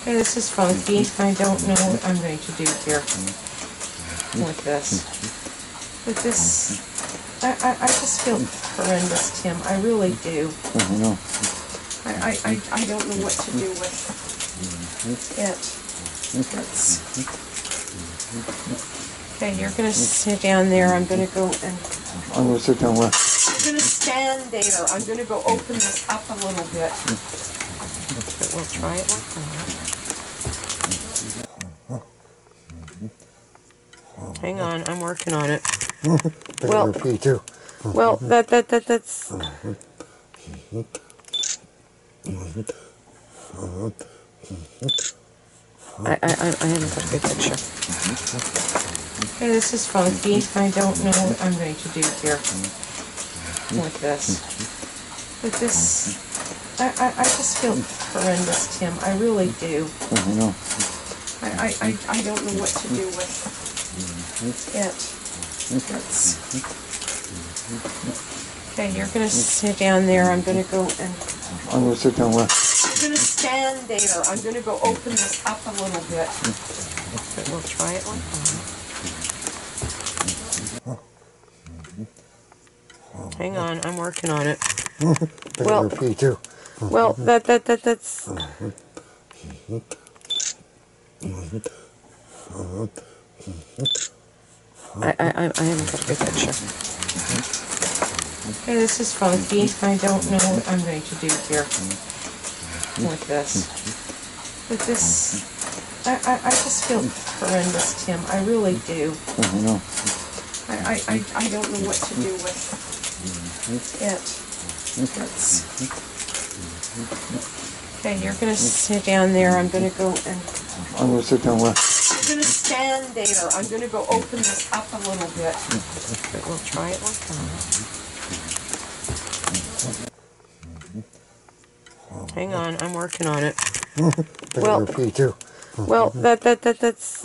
Okay, this is funky. I don't know what I'm going to do here with this. But this, I, I, I just feel horrendous, Tim. I really do. I know. I, I, I, don't know what to do with it. It's, okay, you're gonna sit down there. I'm gonna go and I'm gonna sit down where? I'm gonna stand there. I'm gonna go open this up a little bit. But we'll try it like that. Hang on, I'm working on it. Well- too. Well, that that that that's I, I, I I haven't got a good picture. Okay, this is funky. I don't know what I'm going to do here with this. But this, I, I, I just feel horrendous, Tim. I really do. I know. I, I, I, I don't know what to do with it. It's, okay, you're gonna sit down there. I'm gonna go and I'm gonna sit down where? I'm gonna stand there. I'm gonna go open this up a little bit. But we'll try it like that. Hang on, I'm working on it. Well- too. Well, that that that that's I, I, I haven't got a good picture. Okay, this is funky. I don't know what I'm going to do here with this. But this, I, I, I just feel horrendous, Tim. I really do. I, I, I, I don't know what to do with it. It's, okay, you're gonna sit down there. I'm gonna go and I'm gonna sit down where? I'm gonna stand there. I'm gonna go open this up a little bit. But we'll try it like that. Hang on, I'm working on it. Well- too. Well, that that that that's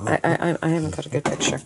I, I, I- I haven't got a good picture.